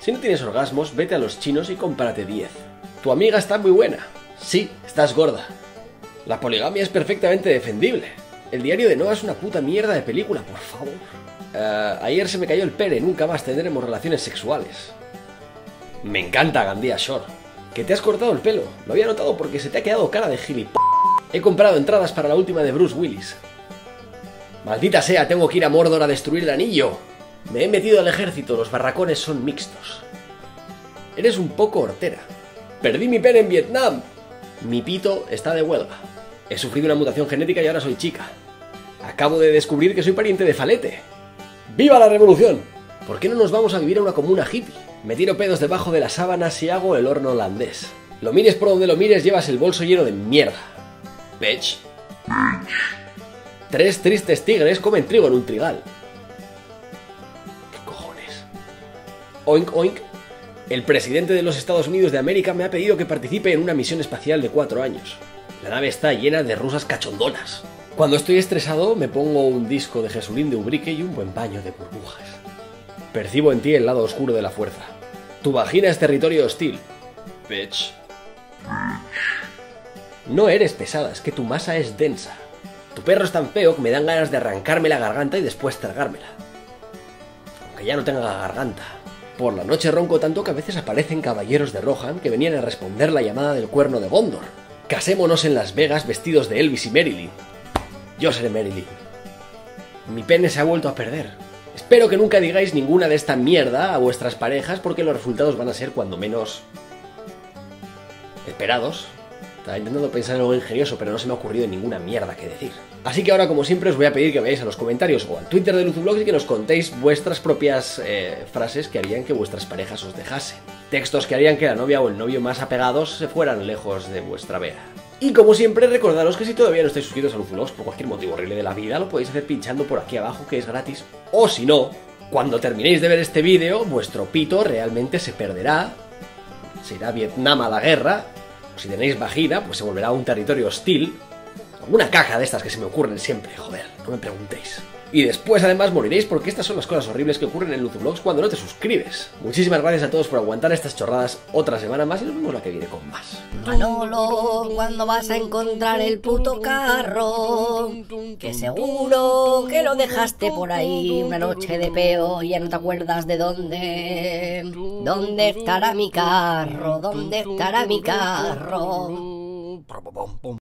Si no tienes orgasmos, vete a los chinos y cómprate 10. Tu amiga está muy buena. Sí, estás gorda. La poligamia es perfectamente defendible. El diario de Noah es una puta mierda de película, por favor. Eh, ayer se me cayó el pene, nunca más tendremos relaciones sexuales. Me encanta Gandía Shore. Que te has cortado el pelo. Lo había notado porque se te ha quedado cara de gilipollas. He comprado entradas para la última de Bruce Willis. Maldita sea, tengo que ir a Mordor a destruir el anillo. Me he metido al ejército, los barracones son mixtos. Eres un poco hortera. Perdí mi pene en Vietnam. Mi pito está de huelga. He sufrido una mutación genética y ahora soy chica. Acabo de descubrir que soy pariente de Falete. ¡Viva la revolución! ¿Por qué no nos vamos a vivir a una comuna hippie? Me tiro pedos debajo de las sábanas y hago el horno holandés. Lo mires por donde lo mires, llevas el bolso lleno de mierda. Bitch. Tres tristes tigres comen trigo en un trigal. Oink, oink. El presidente de los Estados Unidos de América me ha pedido que participe en una misión espacial de cuatro años. La nave está llena de rusas cachondonas. Cuando estoy estresado me pongo un disco de Jesulín de Ubrique y un buen baño de burbujas. Percibo en ti el lado oscuro de la fuerza. Tu vagina es territorio hostil. Bitch. No eres pesada, es que tu masa es densa. Tu perro es tan feo que me dan ganas de arrancarme la garganta y después tragármela. Aunque ya no tenga garganta. Por la noche ronco tanto que a veces aparecen caballeros de Rohan que venían a responder la llamada del cuerno de Gondor. Casémonos en Las Vegas vestidos de Elvis y Marilyn. Yo seré Marilyn. Mi pene se ha vuelto a perder. Espero que nunca digáis ninguna de esta mierda a vuestras parejas porque los resultados van a ser cuando menos esperados. Estaba intentando pensar en algo ingenioso, pero no se me ha ocurrido ninguna mierda que decir. Así que ahora, como siempre, os voy a pedir que vayáis a los comentarios o al Twitter de Luzublogs y que nos contéis vuestras propias eh, frases que harían que vuestras parejas os dejasen. Textos que harían que la novia o el novio más apegados se fueran lejos de vuestra vera. Y como siempre, recordaros que si todavía no estáis suscritos a Luzublogs por cualquier motivo horrible de la vida, lo podéis hacer pinchando por aquí abajo, que es gratis. O si no, cuando terminéis de ver este vídeo, vuestro pito realmente se perderá. Se irá a Vietnam a la guerra si tenéis vagina, pues se volverá un territorio hostil. Alguna caja de estas que se me ocurren siempre, joder, no me preguntéis. Y después además moriréis porque estas son las cosas horribles que ocurren en Luzublogs cuando no te suscribes. Muchísimas gracias a todos por aguantar estas chorradas otra semana más y nos vemos la que viene con más. Manolo, ¿cuándo vas a encontrar el puto carro? Que seguro que lo dejaste por ahí una noche de peo y ya no te acuerdas de dónde. ¿Dónde estará mi carro? ¿Dónde estará mi carro?